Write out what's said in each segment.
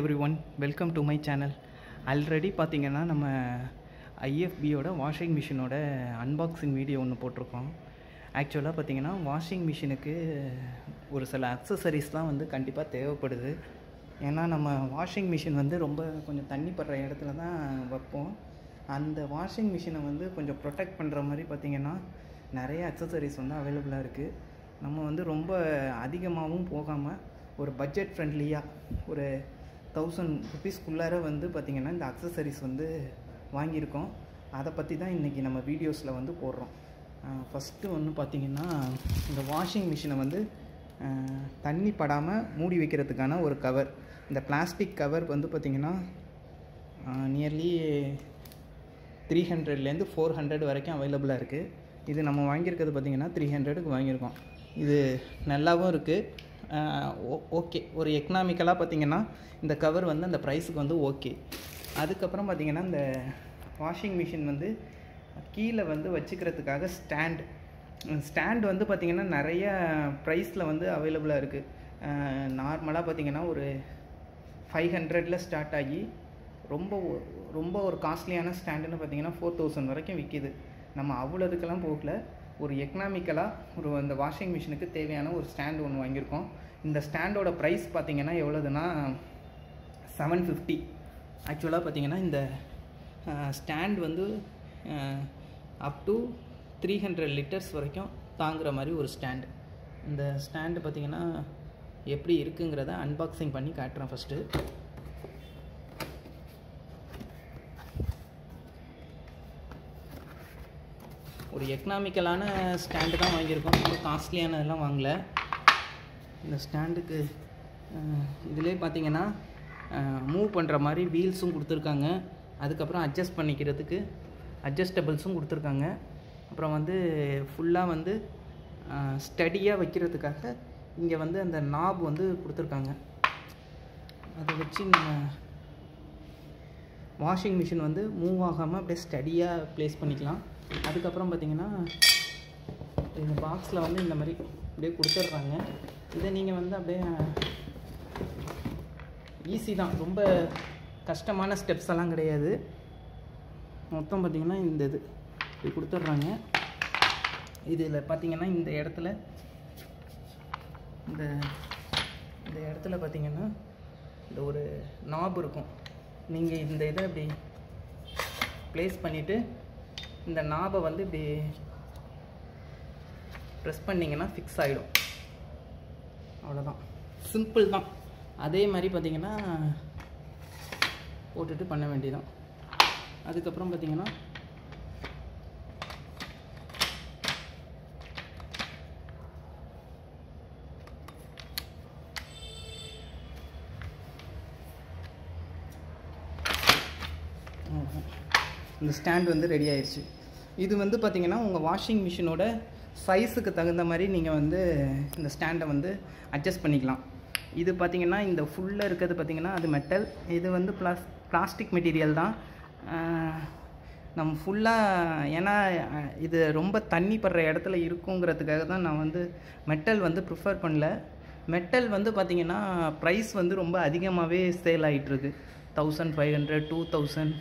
Everyone welcome to my channel already பார்த்திங்கன்னா நம்ம ஐஎஃபியோட வாஷிங் மிஷினோட அன்பாக்சிங் வீடியோ ஒன்று போட்டிருக்கோம். ஆக்சுவலாக பார்த்திங்கன்னா வாஷிங் மிஷினுக்கு ஒரு சில அக்சசரிஸ்லாம் வந்து கண்டிப்பாக தேவைப்படுது. ஏன்னா நம்ம வாஷிங் மிஷின் வந்து ரொம்ப கொஞ்சம் தண்ணி படுற இடத்துல தான் வைப்போம். அந்த வாஷிங் மிஷினை வந்து கொஞ்சம் ப்ரொடெக்ட் பண்ணுற மாதிரி பார்த்திங்கன்னா நிறைய அக்சசரிஸ் வந்து அவைலபிளாக இருக்குது நம்ம வந்து ரொம்ப அதிகமாகவும் போகாமல் ஒரு பட்ஜெட் ஃப்ரெண்ட்லியாக ஒரு தௌசண்ட் ருபீஸ்க்குள்ளார வந்து பார்த்திங்கன்னா இந்த அக்சசரிஸ் வந்து வாங்கியிருக்கோம். அதை பற்றி தான் இன்றைக்கி நம்ம வீடியோஸில் வந்து போடுறோம். ஃபஸ்ட்டு ஒன்று பார்த்திங்கன்னா இந்த வாஷிங் மிஷினை வந்து தண்ணி படாமல் மூடி வைக்கிறதுக்கான ஒரு கவர் இந்த பிளாஸ்டிக் கவர் வந்து பார்த்திங்கன்னா நியர்லி த்ரீ ஹண்ட்ரட்லேருந்து ஃபோர் ஹண்ட்ரட் வரைக்கும் அவைலபிளாக இருக்குது இது நம்ம வாங்கியிருக்கிறது பார்த்திங்கன்னா த்ரீ ஹண்ட்ரடுக்கு வாங்கியிருக்கோம். இது நல்லாவும் இருக்குது ஓகே. ஒரு எக்கனாமிக்கலாக பார்த்திங்கன்னா இந்த கவர் வந்து அந்த ப்ரைஸுக்கு வந்து ஓகே. அதுக்கப்புறம் பார்த்திங்கன்னா இந்த வாஷிங் மிஷின் வந்து கீழே வந்து வச்சுக்கிறதுக்காக ஸ்டாண்ட் ஸ்டாண்ட் வந்து பார்த்திங்கன்னா நிறைய ப்ரைஸில் வந்து அவைலபிளாக இருக்குது நார்மலாக பார்த்திங்கன்னா ஒரு ஃபைவ் ஹண்ட்ரடில் ஸ்டார்ட் ஆகி ரொம்ப ரொம்ப ஒரு காஸ்ட்லியான ஸ்டாண்டுன்னு பார்த்தீங்கன்னா ஃபோர் தௌசண்ட் வரைக்கும் விற்கிது நம்ம அவ்வளோதுக்கெல்லாம் போகல. ஒரு எக்கனாமிக்கலாக ஒரு அந்த வாஷிங் மிஷினுக்கு தேவையான ஒரு ஸ்டாண்ட் ஒன்று வாங்கியிருக்கோம். இந்த ஸ்டாண்டோட ப்ரைஸ் பார்த்தீங்கன்னா எவ்வளோதுன்னா செவன் ஃபிஃப்டி ஆக்சுவலாக பார்த்தீங்கன்னா இந்த ஸ்டாண்ட் வந்து up to three hundred litres வரைக்கும் தாங்குகிற மாதிரி ஒரு ஸ்டாண்டு இந்த ஸ்டாண்டு பார்த்திங்கன்னா எப்படி இருக்குங்கிறத அன்பாக்சிங் பண்ணி காட்டுறேன் ஃபஸ்ட்டு ஒரு எக்கனாமிக்கலான ஸ்டாண்டு தான் வாங்கியிருக்கோம். ரொம்ப காஸ்ட்லியானதெல்லாம் வாங்கலை. இந்த ஸ்டாண்டுக்கு இதிலே பார்த்தீங்கன்னா மூவ் பண்ணுற மாதிரி வீல்ஸும் கொடுத்துருக்காங்க. அதுக்கப்புறம் அட்ஜஸ்ட் பண்ணிக்கிறதுக்கு அட்ஜஸ்டபிள்ஸும் கொடுத்துருக்காங்க. அப்புறம் வந்து ஃபுல்லாக வந்து ஸ்டடியாக வைக்கிறதுக்காக இங்கே வந்து அந்த நாப் வந்து கொடுத்துருக்காங்க. அதை வச்சு நம்ம வாஷிங் மிஷின் வந்து மூவ் ஆகாமல் அப்படியே ஸ்டடியாக ப்ளேஸ் பண்ணிக்கலாம். அதுக்கப்புறம் பார்த்தீங்கன்னா இந்த பாக்ஸில் வந்து இந்த மாதிரி அப்படியே கொடுத்துட்றாங்க. இதை நீங்கள் வந்து அப்படியே ஈஸி தான். ரொம்ப கஷ்டமான ஸ்டெப்ஸ் எல்லாம் கிடையாது. மொத்தம் பார்த்திங்கன்னா இந்த இது இப்படி கொடுத்துட்றாங்க. இதில் பார்த்தீங்கன்னா இந்த இடத்துல இந்த இந்த இடத்துல பார்த்தீங்கன்னா இந்த ஒரு நாப் இருக்கும். நீங்கள் இந்த இதை இப்படி ப்ளேஸ் பண்ணிவிட்டு இந்த நாபை வந்து இப்படி ப்ரெஸ் பண்ணிங்கன்னா ஃபிக்ஸ் ஆகிடும் அவ்வளோதான் சிம்பிள் தான். அதே மாதிரி பார்த்திங்கன்னா போட்டுட்டு பண்ண வேண்டியதான் அதுக்கப்புறம் பார்த்தீங்கன்னா இந்த ஸ்டாண்ட் வந்து ரெடி ஆயிடுச்சு இது வந்து பார்த்திங்கன்னா உங்கள் வாஷிங் மிஷினோட சைஸுக்கு தகுந்த மாதிரி நீங்கள் வந்து இந்த ஸ்டாண்டை வந்து அட்ஜஸ்ட் பண்ணிக்கலாம். இது பார்த்தீங்கன்னா இந்த ஃபுல்லாக இருக்கிறது பார்த்தீங்கன்னா அது மெட்டல் இது வந்து பிளாஸ் பிளாஸ்டிக் மெட்டீரியல் தான். நம்ம ஃபுல்லாக ஏன்னா இது ரொம்ப தண்ணி படுற இடத்துல இருக்குங்கிறதுக்காக தான் நான் வந்து மெட்டல் வந்து ப்ரிஃபர் பண்ணல. மெட்டல் வந்து பார்த்திங்கன்னா ப்ரைஸ் வந்து ரொம்ப அதிகமாகவே சேல் ஆகிட்டுருக்கு thousand five hundred to thousand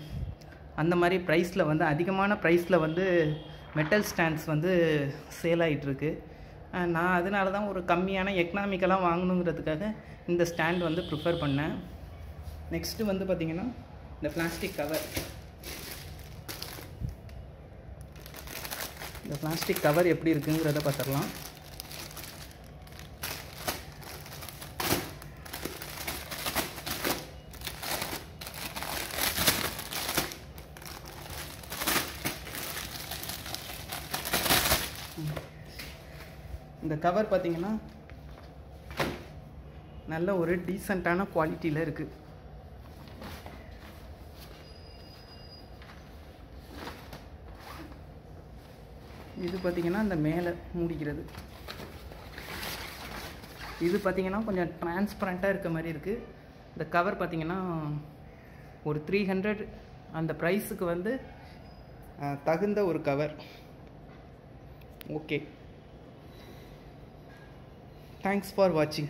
அந்த மாதிரி ப்ரைஸில் வந்து அதிகமான ப்ரைஸில் வந்து மெட்டல் ஸ்டாண்ட்ஸ் வந்து சேல் ஆகிட்டுருக்கு நான் அதனால தான் ஒரு கம்மியான எக்கனாமிக்கலாக வாங்கணுங்கிறதுக்காக இந்த ஸ்டாண்ட் வந்து ப்ரிஃபர் பண்ணேன். நெக்ஸ்ட்டு வந்து பார்த்திங்கன்னா இந்த பிளாஸ்டிக் கவர் இந்த பிளாஸ்டிக் கவர் எப்படி இருக்குங்கிறத பார்த்துடலாம். இந்த கவர் பார்த்தீங்கன்னா நல்ல ஒரு டீசெண்டான குவாலிட்டியில் இருக்குது இது பார்த்திங்கன்னா இந்த மேலே மூடிக்கிறது. இது பார்த்தீங்கன்னா கொஞ்சம் டிரான்ஸ்பரண்ட்டாக இருக்க மாதிரி இருக்குது இந்த கவர் பார்த்தீங்கன்னா ஒரு த்ரீ ஹண்ட்ரட் அந்த ப்ரைஸுக்கு வந்து தகுந்த ஒரு கவர் ஓகே தேங்க்ஸ் ஃபார் வாட்சிங்